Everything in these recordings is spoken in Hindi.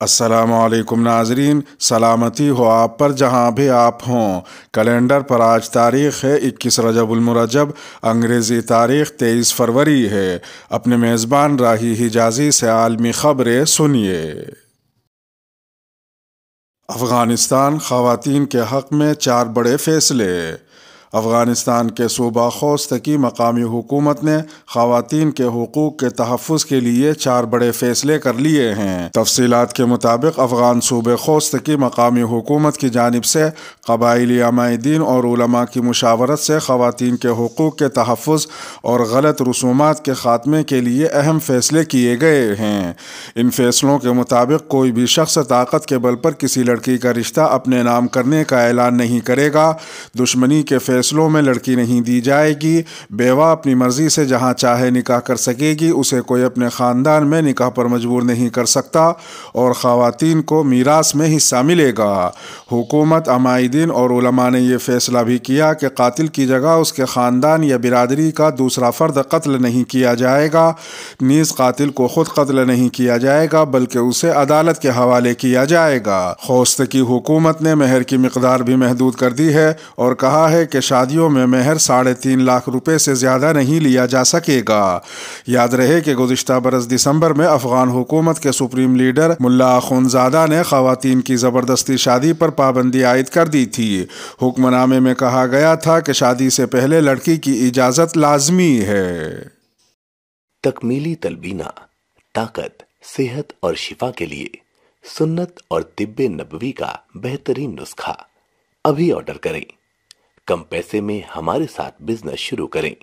असलकुम नाजरीन सलामती हो आप पर जहाँ भी आप हों कैलेंडर पर आज तारीख़ है इक्कीस रजबुलमरजब अंग्रेज़ी तारीख़ तेईस फरवरी है। अपने मेज़बान राही हिजाजी से आलमी ख़बरें सुनिए। अफ़गानिस्तान ख़वातीन के हक़ में चार बड़े फ़ैसले। अफ़गानिस्तान के सूबा खोस्त की मकामी हुकूमत ने खातन के हकूक़ के तहफ़ के लिए चार बड़े फ़ैसले कर लिए हैं। तफसीत के मुताबिक अफ़गान सूबे खोस्त की मकामी हुकूमत की जानब से कबायली अमादीन और उलमा की मुशावरत से ख़वान के हकूक़ के तहफ़ और गलत रसूमात के ख़ात्मे के लिए अहम फ़ैसले किए गए हैं। इन फ़ैसलों के मुताबिक कोई भी शख्स ताकत के बल पर किसी लड़की का रिश्ता अपने नाम करने का ऐलान नहीं करेगा। दुश्मनी के फैसलों में लड़की नहीं दी जाएगी। बेवा अपनी मर्ज़ी से जहाँ चाहे निकाह कर सकेगी, उसे कोई अपने ख़ानदान में निकाह पर मजबूर नहीं कर सकता और ख़वातीन को मीरास में हिस्सा मिलेगा। हुकूमत अमादीन और उलमा ने यह फ़ैसला भी किया कि कातिल की जगह उसके ख़ानदान या बिरादरी का दूसरा फ़र्द कत्ल नहीं किया जाएगा। नीज़ कातिल को ख़ुद कत्ल नहीं किया जाएगा, बल्कि उसे अदालत के हवाले किया जाएगा। खोस्त की हुकूमत ने मेहर की मकदार भी महदूद कर दी है और कहा है कि शादियों में मेहर साढ़े तीन लाख रुपए से ज़्यादा नहीं लिया जा सकेगा। याद रहे कि गुजशत बरस दिसंबर में अफगान हुकूमत के सुप्रीम लीडर मुल्ला अखुनजादा ने खातन की ज़बरदस्ती शादी पर पाबंदी आयद कर दी थी। हुक्मनामे में कहा गया था कि शादी से पहले लड़की की इजाज़त लाजमी है। तकमीली तलबीना, ताकत, सेहत और शिफा के लिए सुन्नत और तिब्बे नबवी का बेहतरीन नुस्खा। अभी ऑर्डर करें। कम पैसे में हमारे साथ बिज़नेस शुरू करें।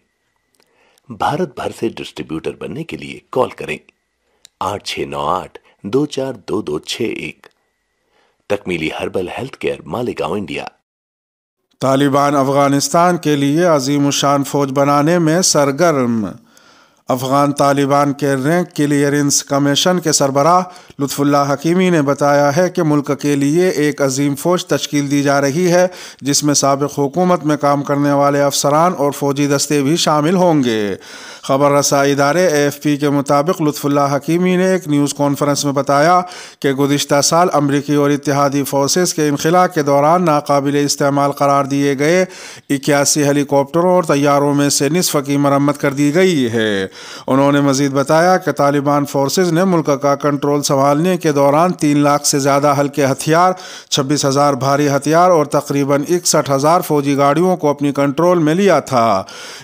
भारत भर से डिस्ट्रीब्यूटर बनने के लिए कॉल करें। आठ छ नौ आठ दो चार दो दो छ एक। तकमीली herbal health care Malegaon, India. Taliban, Afghanistan के लिए अजीम शान फौज बनाने में सरगर्म। अफगान तालिबान के रैंक क्लियरेंस कमीशन के सरबराह लुत्फुल्ला हकीमी ने बताया है कि मुल्क के लिए एक अजीम फ़ौज तश्कील दी जा रही है, जिसमें सबक हुकूमत में काम करने वाले अफसरान और फौजी दस्ते भी शामिल होंगे। खबर रसा इदारे एफ़ पी के मुताबिक लुत्फुल्ला हकीमी ने एक न्यूज़ कॉन्फ्रेंस में बताया कि गुज्त साल अमरीकी और इतिहादी फोर्सेस के इनखला के दौरान नाकबिल इस्तेमाल करार दिए गए इक्यासी हेलीकॉप्टरों और तैयारों में से निसफ़ की मरम्मत कर दी गई है। उन्होंने मजीद बताया कि तालिबान फोर्सेज ने मुल्क का कंट्रोल संभालने के दौरान तीन लाख से ज़्यादा हल्के हथियार, छब्बीस हज़ार भारी हथियार और तकरीबन इकसठ हज़ार फौजी गाड़ियों को अपनी कंट्रोल में लिया था।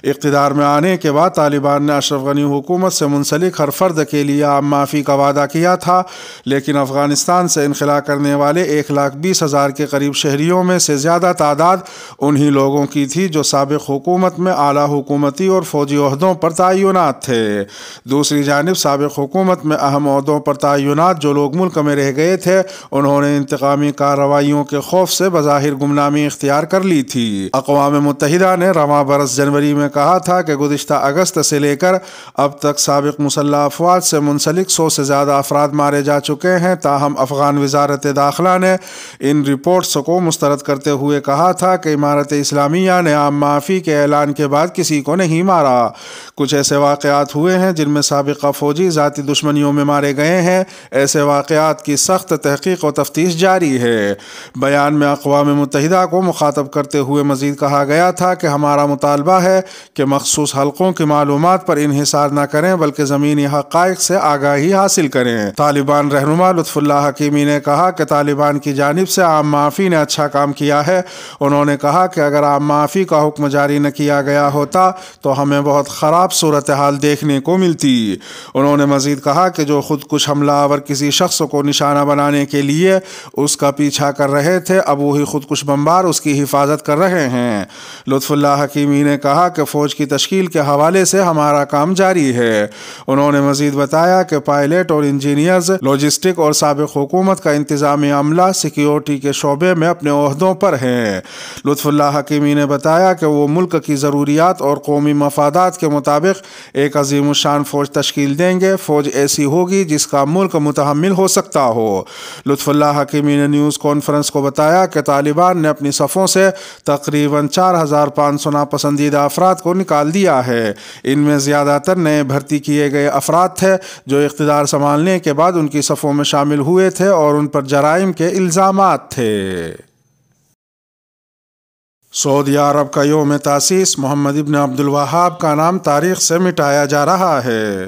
इकतदार में आने के बाद तालिबान ने अशरफ गनी हुकूमत से मुंसलिक हर फर्द के लिए आम माफ़ी का वादा किया था, लेकिन अफ़गानिस्तान से इनखला करने वाले एक लाख बीस हज़ार के करीब शहरीों में से ज़्यादा तादाद उन्हीं लोगों की थी जो सबक हुकूमत में आला हुकूमती और फौजी अहदों पर तयनत थे। दूसरी जानब, सबक हुकूमत में अहम अहदों पर तयनत जो लोग मुल्क में रह गए थे, उन्होंने इंतकामी कार्रवाइयों के खौफ से बज़ाहिर गुमनामी इख्तियार कर ली थी। अकवा मुतहदा ने रवा बरस जनवरी में कहा था कि गुजशत अगस्त से लेकर अब तक सबक मुसल्ह अफवाज से मुंसलिक सौ से ज़्यादा अफराद मारे जा चुके हैं। ताहम अफगान वजारत दाखिला ने इन रिपोर्ट्स को मुस्तरद करते हुए कहा था कि इमारत इस्लामिया ने आम माफ़ी के ऐलान के बाद किसी को नहीं मारा। कुछ ऐसे वाक़ात हुए हैं, जिनमें सबका फ़ौजी ज़ाती दुश्मनियों में मारे गए हैं। ऐसे वाक़ात की सख्त तहकीक और तफ्तीश जारी है। बयान में अकवा मुतहदा को मुखातब करते हुए मजीद कहा गया था कि हमारा मुतालबा है कि मखसूस हलकों की मालूम पर इहिसार न करें, बल्कि ज़मीनी हक़ से आगाही हासिल करें। तालिबान रहनुमा लुत्फुल्ला हकीमी ने कहा कि तालिबान की जानब से आम माफ़ी ने अच्छा काम किया है। उन्होंने कहा कि अगर आम माफ़ी का हुक्म जारी न किया गया होता तो हमें बहुत ख़राब सूरत हाल देखने को मिलती। उन्होंने मजीद कहा कि जो खुद कुछ हमलावर किसी शख्स को निशाना बनाने के लिए उसका पीछा कर रहे थे, अब वही खुद कुछ बम्बार उसकी हिफाजत कर रहे हैं। लुत्फुल्ला हकीमी ने कहा कि फ़ौज की तश्कील के हवाले से हमारा काम जारी है। उन्होंने मजीद बताया कि पायलट और इंजीनियर्स, लॉजिस्टिक और सबक हुकूमत का इंतज़ामी अमला सिक्योरिटी के शोबे में अपने अहदों पर हैं। लुत्फुल्ला हकीमी ने बताया कि वो मुल्क की ज़रूरियात और कौमी मफादात के मुताबिक एक एक अजीम शान फ़ौज तश्कील देंगे फ़ौज ऐसी होगी जिसका मुल्क मुतहमल हो सकता हो लुत्फ़ुल्ला हकीमी ने न्यूज़ कॉन्फ्रेंस को बताया कि तालिबान ने अपनी सफ़ों से तकरीबन चार हज़ार पाँच सौ नापसंदीदा अफराद को निकाल दिया है इनमें ज़्यादातर नए भर्ती किए गए अफराद थे जो इकतदार संभालने के बाद उनकी सफ़ों में शामिल हुए थे और उन पर जराइम के इल्ज़ाम थे सऊदी अरब का योम तासीस मोहम्मद इबन अब्दुलवाहाब का नाम तारीख से मिटाया जा रहा है।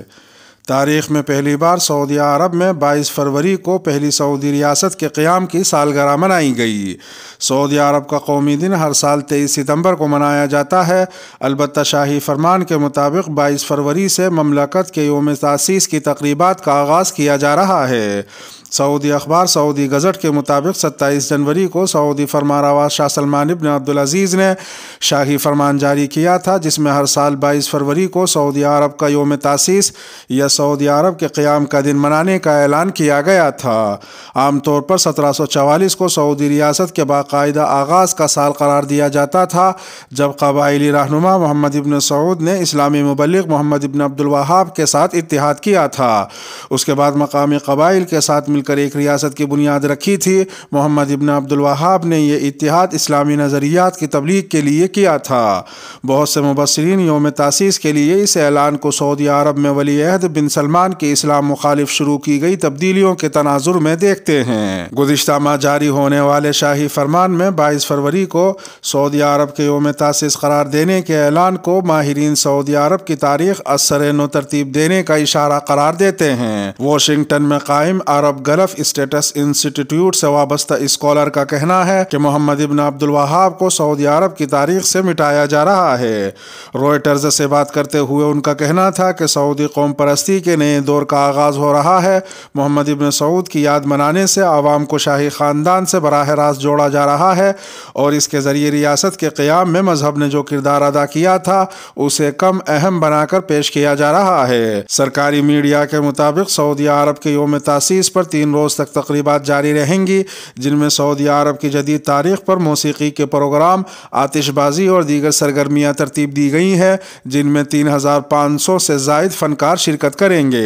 तारीख में पहली बार सऊदी अरब में 22 फरवरी को पहली सऊदी रियासत के क़्याम की सालगिरह मनाई गई। सऊदी अरब का कौमी दिन हर साल 23 सितंबर को मनाया जाता है। अलबत् शाही फरमान के मुताबिक 22 फरवरी से ममलकत के योम तासीस की तकरीबा का आगाज़ किया जा रहा है। सऊदी अखबार, सऊदी गज़ट के मुताबिक 27 जनवरी को सऊदी फरमारावाज शाह सलमान इबन अब्दुल अज़ीज़ ने शाही फरमान जारी किया था, जिसमें हर साल 22 फरवरी को सऊदी अरब का योम तासीस या सऊदी अरब के क़्याम का दिन मनाने का ऐलान किया गया था। आमतौर पर 1744 को सऊदी रियासत के बाकायदा आगाज़ का साल करार दिया जाता था, जब कबायली रहनुमा मोहम्मद इबन सऊद ने इस्लामी मुबलिक मोहम्मद इबन अब्दुल वहाब के साथ इतिहाद किया था। उसके बाद मकामी कबाइल के साथ मिल मिलकर एक रियासत की बुनियाद रखी थी। मोहम्मद इबन अब्दुल वहाब ने यह इतिहाद इस्लामी नज़रियात की तबलीग के लिए किया था। बहुत से मुबसरीन योम तासीस के लिए इस ऐलान को सऊदी अरब में वली अहद बिन सलमान की इस्लाम मुखालिफ शुरू की गई तब्दीलियों के तनाजुर में देखते हैं। गुजशत माह जारी होने वाले शाही फरमान में बाईस फरवरी को सऊदी अरब के योम तासीस करार देने के ऐलान को माहरीन सऊदी अरब की तारीख असर नो तरतीब देने का इशारा करार देते हैं। वाशिंगटन में कायम अरब गल्फ स्टेटस इंस्टीट्यूट से वाबस्ता स्कॉलर का कहना है कि मोहम्मद इबन अब्दुल वहाब को सऊदी अरब की तारीख से मिटाया जा रहा है। रॉयटर्स से बात करते हुए उनका कहना था कि सऊदी कौम परस्ती के नए दौर का आगाज़ हो रहा है। मोहम्मद इबन सऊद की याद मनाने से आवाम को शाही ख़ानदान से बरह रास्त जोड़ा जा रहा है और इसके ज़रिए रियासत के क़्याम में मज़हब ने जो किरदार अदा किया था, उसे कम अहम बनाकर पेश किया जा रहा है। सरकारी मीडिया के मुताबिक सऊदी अरब के योम तासीस पर तीन तीन रोज़ तक तकरीबा जारी रहेंगी, जिनमें सऊदी अरब की जदीद तारीख पर मौसीकी के प्रोग्राम, आतिशबाजी और दीगर सरगर्मियाँ तरतीब दी गई हैं, जिनमें तीन हज़ार पाँच सौ से जायद फ़नकार शिरकत करेंगे।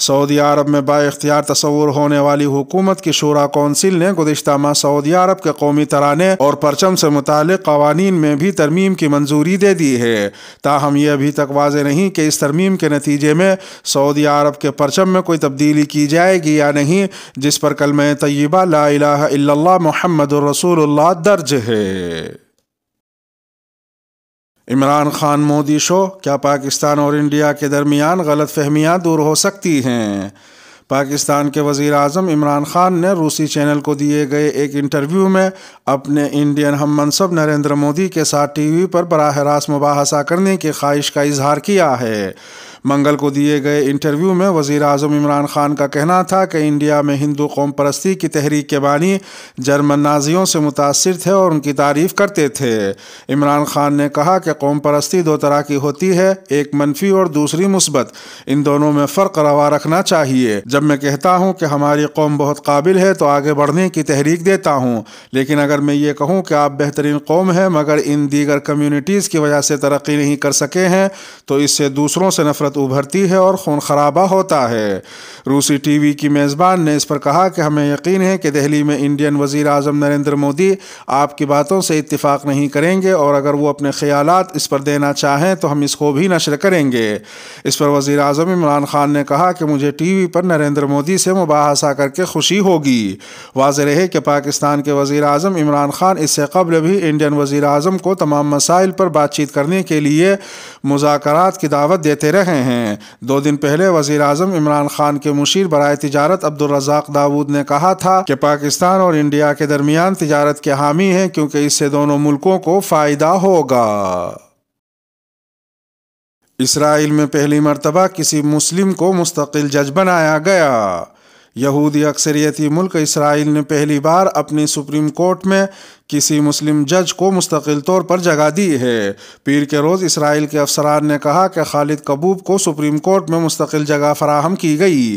सऊदी अरब में बाख्तियार तस्वूर होने वाली हुकूमत की शुरा कौंसिल ने गुजशत माह सऊदी अरब के कौमी तराने और परचम से मुतल कवानीन में भी तरमीम की मंजूरी दे दी है। ताहम यह अभी तक वाज नहीं कि इस तरमीम के नतीजे में सऊदी अरब के परचम में कोई तब्दीली की जाएगी या नहीं जिस पर कलम तय्यबा, ला इलाहा मोहम्मद रसूलुल्लाह दर्ज है। इमरान खान मोदी शो, क्या पाकिस्तान और इंडिया के दरमियान गलत फहमियाँ दूर हो सकती हैं? पाकिस्तान के वज़ीर अजम इमरान खान ने रूसी चैनल को दिए गए एक इंटरव्यू में अपने इंडियन हम मनसब नरेंद्र मोदी के साथ टीवी पर बरह रास्त मुबासा करने की ख्वाहिश का इजहार किया है। मंगल को दिए गए इंटरव्यू में वज़ीर अजम इमरान खान का कहना था कि इंडिया में हिंदू कौम परस्ती की तहरीक के बानी जर्मन नाजियों से मुतासर थे और उनकी तारीफ़ करते थे। इमरान खान ने कहा कि कौम परस्ती दो तरह की होती है, एक मनफी और दूसरी मुस्बत। इन दोनों में फ़र्क रवा रखना चाहिए। जब मैं कहता हूँ कि हमारी कौम बहुत काबिल है तो आगे बढ़ने की तहरीक देता हूँ। लेकिन अगर मैं ये कहूँ कि आप बेहतरीन कौम है, मगर इन दीगर कम्यूनिटीज़ की वजह से तरक्की नहीं कर सके हैं तो इससे दूसरों से नफरत नफरत उभरती है और खून खराबा होता है। रूसी टीवी की मेज़बान ने इस पर कहा कि हमें यकीन है कि दहली में इंडियन वज़ीर अजम नरेंद्र मोदी आपकी बातों से इतफाक़ नहीं करेंगे और अगर वो अपने ख्याल इस पर देना चाहें तो हम इसको भी नशर करेंगे। इस पर वज़ी अजम इमरान खान ने कहा कि मुझे टी वी पर नरेंद्र मोदी से मुबासा करके खुशी होगी। वाज रहे कि पाकिस्तान के वज़ी अजम इमरान खान इससे कबल भी इंडियन वज़ी अजम को तमाम मसाइल पर बातचीत करने के लिए मुजाकर की दावत देते रहे। हैं। दो दिन पहले वज़ीर अजम इमरान खान के मुशीर बरए तजारत अब्दुलरजाक दाऊद ने कहा था कि पाकिस्तान और इंडिया के दरमियान तजारत के हामी हैं क्योंकि इससे दोनों मुल्कों को फ़ायदा होगा। इसराइल में पहली मरतबा किसी मुस्लिम को मुस्तकिल जज बनाया गया। यहूदी अक्सरियती मुल्क इसराइल ने पहली बार अपनी सुप्रीम कोर्ट में किसी मुस्लिम जज को मुस्तकिल तौर पर जगह दी है। पीर के रोज़ इसराइल के अफसरान ने कहा कि खालिद कबूब को सुप्रीम कोर्ट में मुस्तकिल जगह फराहम की गई।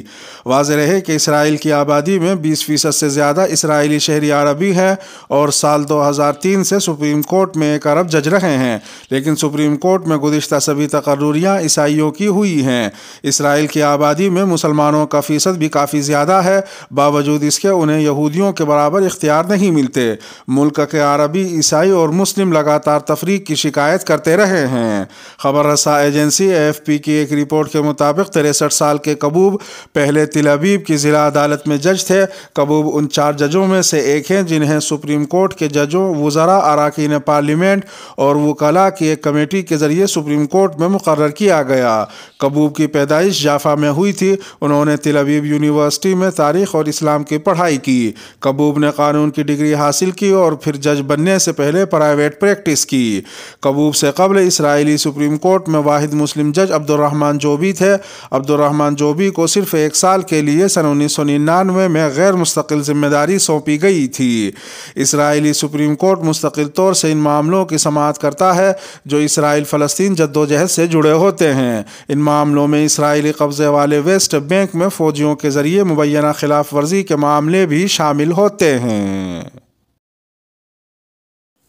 वाज रहे कि इसराइल की आबादी में बीस फ़ीसद से ज़्यादा इसराइली शहरी अरबी हैं और साल दो हज़ार तीन से सुप्रीम कोर्ट में एक अरब जज रहे हैं। लेकिन सुप्रीम कोर्ट में गुज्त सभी तकर्रियाँ ईसाइयों की हुई हैं। इसराइल की आबादी में मुसलमानों का फ़ीसद भी काफ़ी ज़्यादा है। बावजूद इसके उन्हें यहूदियों के बराबर इख्तियार नहीं मिलते। मुल्क के अरबी, ईसाई और मुस्लिम लगातार तफरीक की शिकायत करते रहे हैं। खबर रसा एजेंसी एफ़ पी की एक रिपोर्ट के मुताबिक तिरसठ साल के कबूब पहले तिलबीब की ज़िला अदालत में जज थे। कबूब उन चार जजों में से एक हैं जिन्हें सुप्रीम कोर्ट के जजों, वज़रा, अरकान पार्लियामेंट और वकला की एक कमेटी के ज़रिए सुप्रीम कोर्ट में मुकर किया गया। कबूब की पैदाइश जाफा में हुई थी। उन्होंने तिलबीब यूनिवर्सिटी में तारीख़ और इस्लाम की पढ़ाई की। कबूब ने कानून की डिग्री हासिल की और फिर जज बनने से पहले प्राइवेट प्रैक्टिस की। कबूब से कबल इसराइली सुप्रीम कोर्ट में वाहिद मुस्लिम जज अब्दुलरहमान जोबी थे। अब्दुलरहमान जोबी को सिर्फ़ एक साल के लिए सन उन्नीस सौ निन्यानवे में गैर मुस्तकिल ज़िम्मेदारी सौंपी गई थी। इसराइली सुप्रीम कोर्ट मुस्तकिल तौर से इन मामलों की समात करता है, जो इसराइल फ़लस्तीन जद्दोजहद से जुड़े होते हैं। इन मामलों में इसराइली कब्ज़े वाले वेस्ट बैंक में फ़ौजियों के ज़रिए मुबैना खिलाफ वर्जी के मामले भी शामिल होते हैं।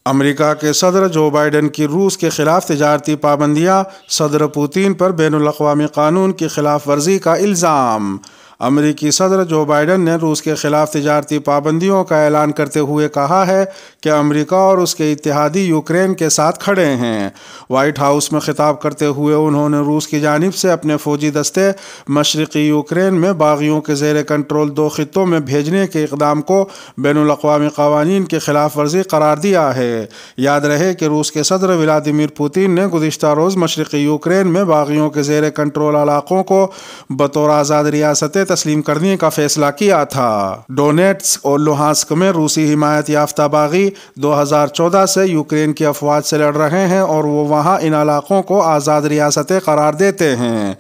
अमेरिका के सदर जो बाइडन की रूस के ख़िलाफ़ तजारती पाबंदियाँ, सदर पुतिन पर बैन अवी कानून की खिलाफ वर्जी का इल्ज़ाम। अमरीकी सदर जो बाइडन ने रूस के ख़िलाफ़ तजारती पाबंदियों का ऐलान करते हुए कहा है कि अमेरिका और उसके इतिहादी यूक्रेन के साथ खड़े हैं। वाइट हाउस में ख़िताब करते हुए उन्होंने रूस की जानब से अपने फ़ौजी दस्ते मशरक़ी यूक्रेन में बागियों के जेर कंट्रोल दो ख़ितों में भेजने के इकदाम को बैन अवी कवानीन की खिलाफ वर्जी करार दिया है। याद रहे कि रूस के सदर व्लादिमिर पुतिन ने गुज्त रोज़ मशरक़ी यूक्रेन में बागियों के जेर कंट्रोल इलाकों को बतौर आज़ाद रियासतें तस्लीम करने का फैसला किया था। डोनेट्स और लोहास्क में रूसी हिमायत याफ्ता बागी 2014 से यूक्रेन की अफवाज से लड़ रहे हैं और वो वहाँ इन इलाकों को आज़ाद रियासतें करार देते हैं।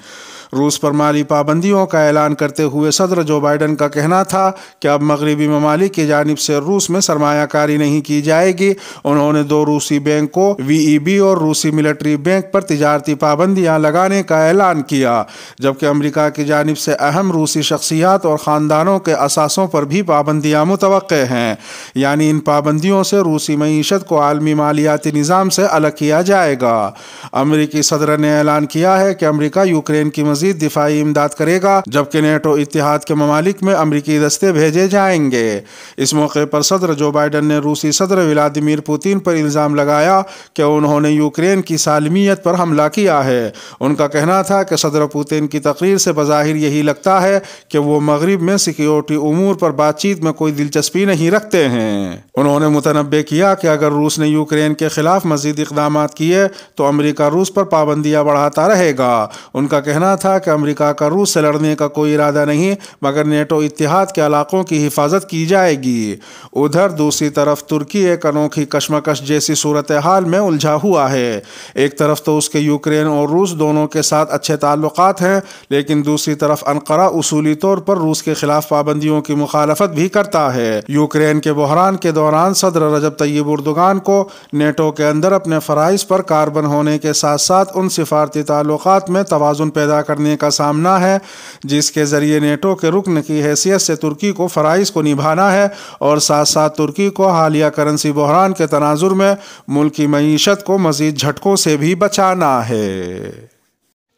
रूस पर माली पाबंदियों का ऐलान करते हुए सदर जो बाइडन का कहना था कि अब मगरबी ममालिक की जानब से रूस में सरमाकारी नहीं की जाएगी। उन्होंने दो रूसी बैंकों बी और रूसी मिलिट्री बैंक पर तजारती पाबंदियाँ लगाने का ऐलान किया, जबकि अमरीका की जानब से अहम रूसी शख्सियात और ख़ानदानों के असासों पर भी पाबंदियाँ मुतव हैं। यानी इन पाबंदियों से रूसी मीशत को आलमी मालियाती निज़ाम से अलग किया जाएगा। अमरीकी सदर ने ऐलान किया है कि अमरीका यूक्रेन की मजीद दिफाई इमदाद करेगा, जबकि नेटो इतिहाद के ममालिक में अमरीकी दस्ते भेजे जाएँगे। इस मौके पर सदर जो बाइडन ने रूसी सदर व्लादिमिर पुतिन पर इल्ज़ाम लगाया कि उन्होंने यूक्रेन की सालमियत पर हमला किया है। उनका कहना था कि सदर पुतिन की तकरीर से बज़ाहिर यही लगता है कि वो मगरब में सिक्योरिटी उमूर पर बातचीत में कोई दिलचस्पी नहीं रखते हैं। उन्होंने मुतनबे किया कि अगर रूस ने यूक्रेन के खिलाफ मजीद इकदाम किए तो अमरीका रूस पर पाबंदियाँ बढ़ाता रहेगा। उनका कहना था था कि अमेरिका का रूस से लड़ने का कोई इरादा नहीं, मगर नेटो इतिहाद के इलाकों की हिफाजत की जाएगी। उधर दूसरी तरफ़ तुर्की एक अनोखी कशमकश जैसी सूरत हाल में उलझा हुआ है। एक तरफ़ तो उसके यूक्रेन और रूस दोनों के साथ अच्छे ताल्लुक हैं, लेकिन दूसरी तरफ़ अनकरा उसूली तौर पर रूस के खिलाफ पाबंदियों की मुखालफत भी करता है। यूक्रेन के बहरान के दौरान सदर रजब तैयब उर्दुगान को नेटो के अंदर अपने फ़राइज पर कार्बन होने के साथ साथ उन सिफारती ताल्लुक में तोज़ुन पैदा कर करने का सामना है, जिसके ज़रिए नेटो के रुकन की हैसियत से तुर्की को फ़राइज़ को निभाना है और साथ साथ तुर्की को हालिया करेंसी बहरान के तनाजुर में मुल्की मीशत को मज़ीद झटकों से भी बचाना है।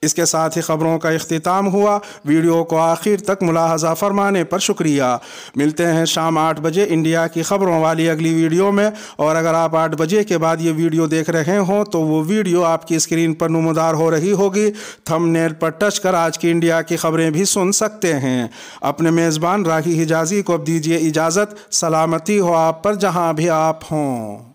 इसके साथ ही ख़बरों का अख्ताम हुआ। वीडियो को आखिर तक मुलाहजा फरमाने पर शुक्रिया। मिलते हैं शाम आठ बजे इंडिया की ख़बरों वाली अगली वीडियो में। और अगर आप आठ बजे के बाद ये वीडियो देख रहे हों तो वो वीडियो आपकी स्क्रीन पर नमदार हो रही होगी। थंबनेल पर टच कर आज की इंडिया की ख़बरें भी सुन सकते हैं। अपने मेज़बान राही हिजाजी को अब दीजिए इजाज़त। सलामती हो आप पर जहाँ भी आप हों।